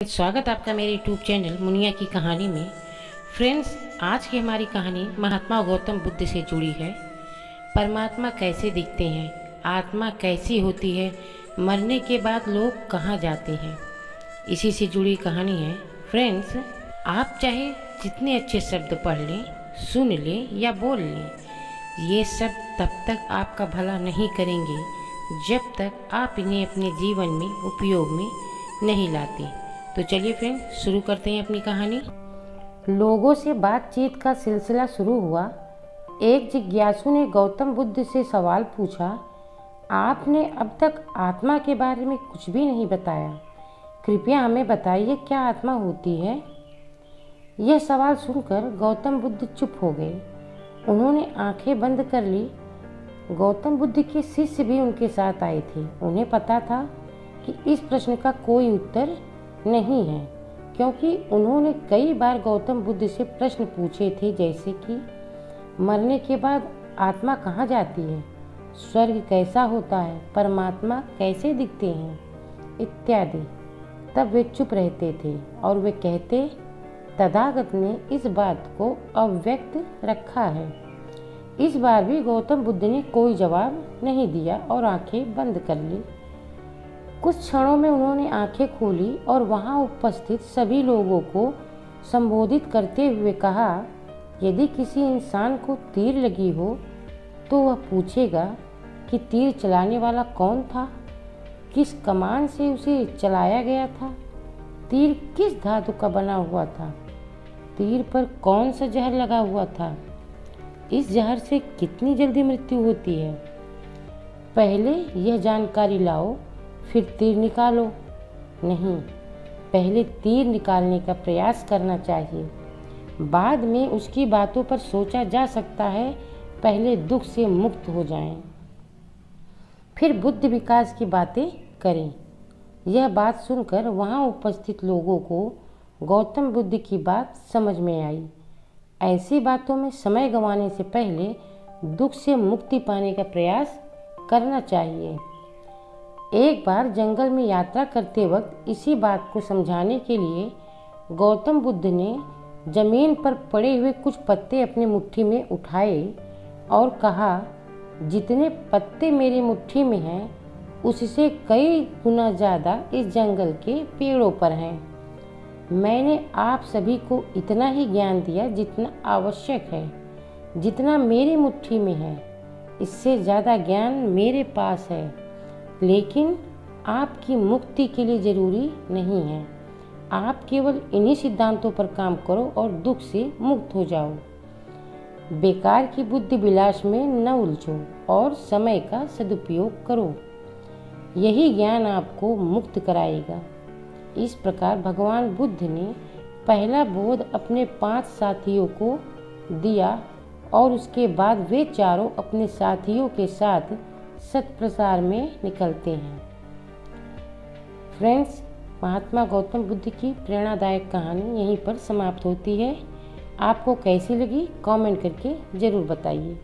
स्वागत आपका मेरे यूट्यूब चैनल मुनिया की कहानी में। फ्रेंड्स आज की हमारी कहानी महात्मा गौतम बुद्ध से जुड़ी है। परमात्मा कैसे दिखते हैं? आत्मा कैसी होती है? मरने के बाद लोग कहाँ जाते हैं? इसी से जुड़ी कहानी है। फ्रेंड्स आप चाहे जितने अच्छे शब्द पढ़ लें, सुन लें या बोल लें, ये सब तब तक आपका भला नहीं करेंगे, जब तक आप इन्हें अपने जीवन में, उपयोग में नहीं लाते। तो चलिए फ्रेंड शुरू करते हैं अपनी कहानी। लोगों से बातचीत का सिलसिला शुरू हुआ। एक जिज्ञासु ने गौतम बुद्ध से सवाल पूछा, आपने अब तक आत्मा के बारे में कुछ भी नहीं बताया? कृपया हमें बताइए क्या आत्मा होती है? यह सवाल सुनकर गौतम बुद्ध चुप हो गए। उन्होंने आँखें बंद कर ली। गौतम बुद्ध के शिष्य भी उनके साथ आए थे। उन्हें पता था कि इस प्रश्न का कोई उत्तर नहीं है, क्योंकि उन्होंने कई बार गौतम बुद्ध से प्रश्न पूछे थे, जैसे कि, मरने के बाद आत्मा कहाँ जाती है? स्वर्ग कैसा होता है? परमात्मा कैसे दिखते हैं? इत्यादि। तब वे चुप रहते थे और वे कहते तदागत ने इस बात को अव्यक्त रखा है। इस बार भी गौतम बुद्ध ने कोई जवाब नहीं दिया और आँखें बंद कर ली। कुछ क्षणों में उन्होंने आँखें खोली और वहाँ उपस्थित सभी लोगों को संबोधित करते हुए कहा, यदि किसी इंसान को तीर लगी हो तो वह पूछेगा कि तीर चलाने वाला कौन था? किस कमान से उसे चलाया गया था? तीर किस धातु का बना हुआ था? तीर पर कौन सा जहर लगा हुआ था? इस जहर से कितनी जल्दी मृत्यु होती है? पहले यह जानकारी लाओ फिर तीर निकालो। नहीं, पहले तीर निकालने का प्रयास करना चाहिए। बाद में उसकी बातों पर सोचा जा सकता है, पहले दुख से मुक्त हो जाएँ। फिर बुद्ध विकास की बातें करें। यह बात सुनकर वहाँ उपस्थित लोगों को गौतम बुद्ध की बात समझ में आई। ऐसी बातों में समय गंवाने से पहले दुख से मुक्ति पाने का प्रयास करना चाहिए। एक बार जंगल में यात्रा करते वक्त इसी बात को समझाने के लिए गौतम बुद्ध ने ज़मीन पर पड़े हुए कुछ पत्ते अपनी मुट्ठी में उठाए और कहा, जितने पत्ते मेरी मुट्ठी में हैं, उससे कई गुना ज़्यादा इस जंगल के पेड़ों पर हैं। मैंने आप सभी को इतना ही ज्ञान दिया जितना आवश्यक है, जितना मेरी मुट्ठी में है। इससे ज़्यादा ज्ञान मेरे पास है। लेकिन आपकी मुक्ति के लिए ज़रूरी नहीं है। आप केवल इन्हीं सिद्धांतों पर काम करो और दुख से मुक्त हो जाओ। बेकार की बुद्धि विलास में न उलझो और समय का सदुपयोग करो। यही ज्ञान आपको मुक्त कराएगा। इस प्रकार भगवान बुद्ध ने पहला बोध अपने पाँच साथियों को दिया और उसके बाद वे चारों अपने साथियों के साथ सत प्रसार में निकलते हैं। फ्रेंड्स, महात्मा गौतम बुद्ध की प्रेरणादायक कहानी यहीं पर समाप्त होती है। आपको कैसी लगी? कमेंट करके ज़रूर बताइए।